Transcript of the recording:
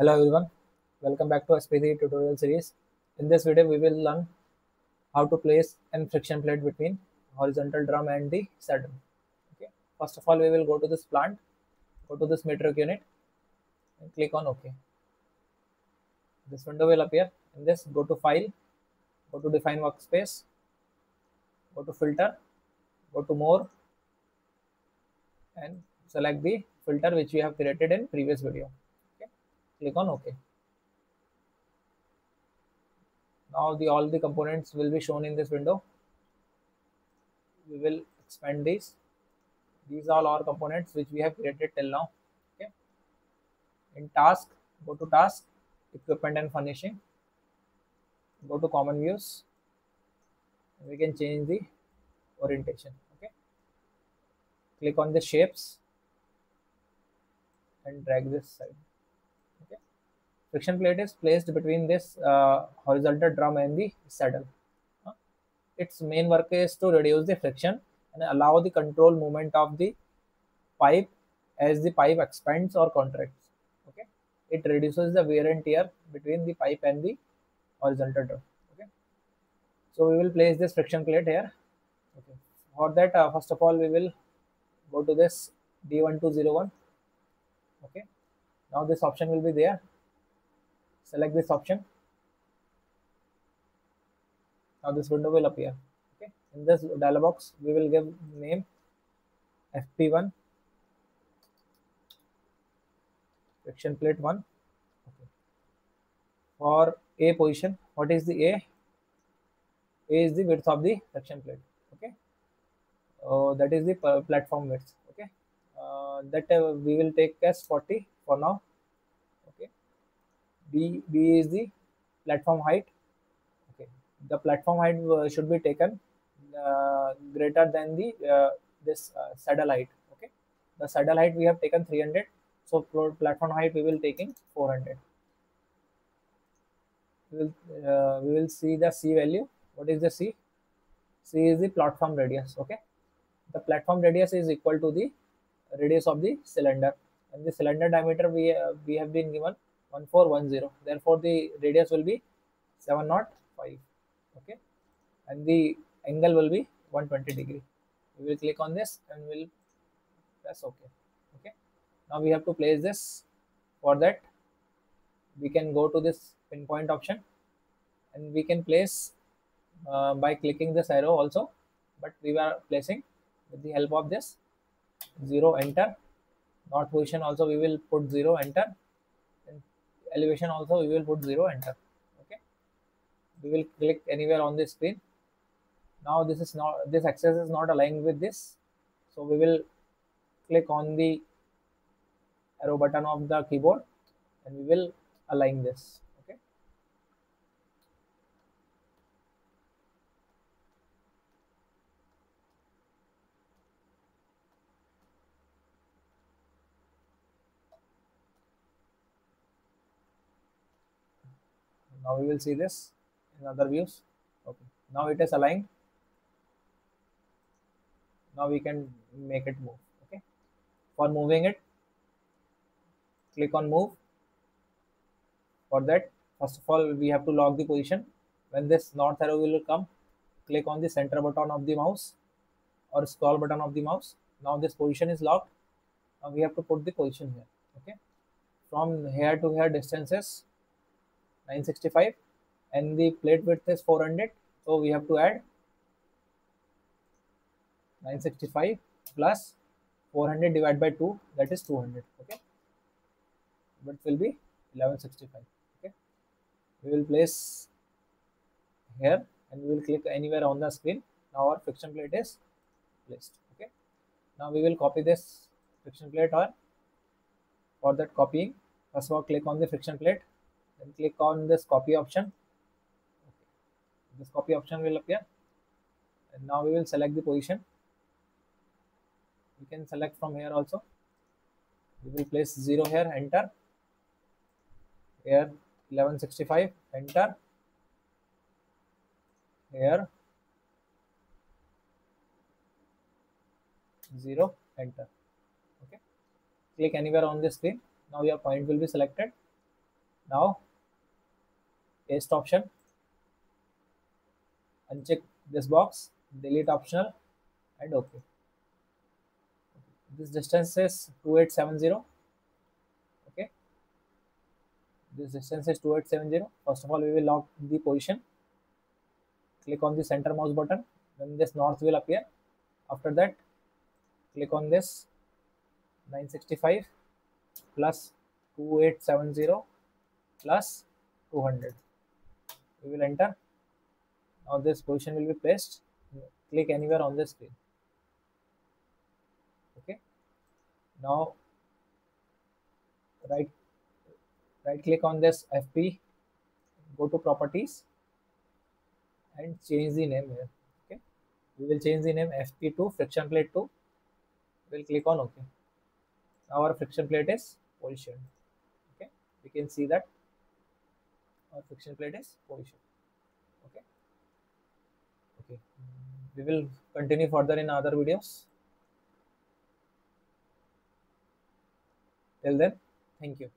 Hello everyone, welcome back to SP3D tutorial series. In this video, we will learn how to place an friction plate between horizontal drum and the saddle. Okay. First of all, we will go to this plant, go to this metric unit, and click on OK. This window will appear. In this, go to File, go to Define Workspace, go to Filter, go to More, and select the filter which we have created in previous video click on ok now the all the components will be shown in this window. We will expand these. These are all our components which we have created till now okay. In task go to task equipment and furnishing. Go to common views. We can change the orientation okay. Click on the shapes and drag this side okay. Friction plate is placed between this uh, horizontal drum and the saddle. Uh, its main work is to reduce the friction and allow the control movement of the pipe as the pipe expands or contracts. Okay. It reduces the wear and tear between the pipe and the horizontal drum. Okay. So we will place this friction plate here. Okay. For that uh, first of all we will go to this d1201 okay now this option will be there. Select this option. Now this window will appear. Okay. In this dialog box we will give name fp1 friction plate 1 okay. For a position what is the a? A is the width of the friction plate. Okay. Uh, that is the platform width. Okay. Uh, that uh, we will take as 40 for now. Okay. B b is the platform height. Okay. The platform height uh, should be taken uh, greater than the uh, this uh, saddle height. Okay. The saddle height we have taken 300 so platform height we will taking 400 we will uh, we will see the c value. What is the c? C is the platform radius. Okay. The platform radius is equal to the radius of the cylinder and the cylinder diameter we uh, we have been given 1410 therefore the radius will be 705 okay? And the angle will be 120 degree. We will click on this and we'll press ok. Okay? Now we have to place this for that. We can go to this pinpoint option and we can place uh, by clicking this arrow also. But we were placing with the help of this 0 enter north position also we will put 0 enter. And elevation also we will put 0 enter. Okay? We will click anywhere on the screen. Now this is not this axis is not aligned with this. So we will click on the arrow button of the keyboard and we will align this okay now we will see this in other views. Okay. Now it is aligned. Now we can make it move. Okay. For moving it click on move. For that first of all we have to lock the position. When this north arrow will come click on the center button of the mouse or scroll button of the mouse. Now this position is locked. Now we have to put the position here. Okay. From here to here distance is 965 and the plate width is 400 so we have to add 965 plus 400 divided by 2 that is 200 okay? Width will be 1165 okay? We will place here and we will click anywhere on the screen. Now our friction plate is placed okay? Now we will copy this friction plate or for that copying first of all click on the friction plate then click on this copy option. This copy option will appear. And now we will select the position. We can select from here also. We will place 0 here enter. Here 1165 enter. Here 0 enter. Okay. Click anywhere on the screen. Now your point will be selected. Now paste option. Uncheck this box delete optional and okay. This distance is 2870 okay. This distance is 2870 first of all we will lock the position. Click on the center mouse button. Then this north will appear. After that click on this 965 plus 2870 plus 200 we will enter. Now this position will be placed. Click anywhere on the screen. Okay. Now right right click on this fp go to properties and change the name here. Okay. We will change the name fp to friction plate 2 we'll click on ok our friction plate is positioned. Okay. We can see that our friction plate is positioned okay? Okay. We will continue further in other videos. Till then thank you